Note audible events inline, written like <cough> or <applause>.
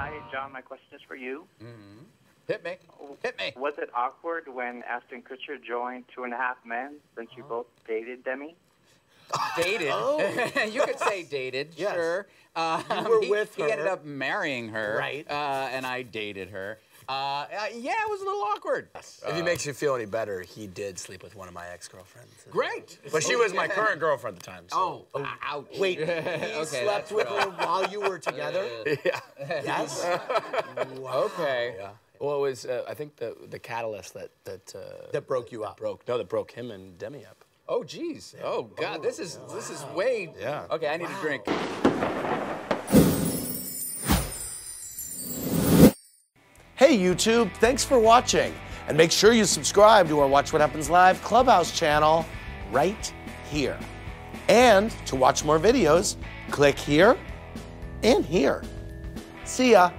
hi, Jon. My question is for you. Hit me. Hit me. Was it awkward when Ashton Kutcher joined Two and a Half Men since you both dated Demi? Dated. <laughs> you could say dated, Yes. sure. Um, were he, with He ended up marrying her. Right. Uh, and I dated her. Uh, uh, yeah, it was a little awkward. If it makes you feel any better, he did sleep with one of my ex-girlfriends. Great. But she was my current girlfriend at the time. So. Oh, ouch. Wait, <laughs> he Okay, slept with her while you were together? <laughs> Yeah. yes. Okay. Yeah. Well, it was uh, I think the the catalyst that that uh, That broke you up. broke no that broke him and Demi up. Oh, geez. Oh, God. This is this is way. Yeah. Okay, I need a drink. Hey YouTube, thanks for watching. And make sure you subscribe to our Watch What Happens Live Clubhouse channel right here. And to watch more videos, click here and here. See ya.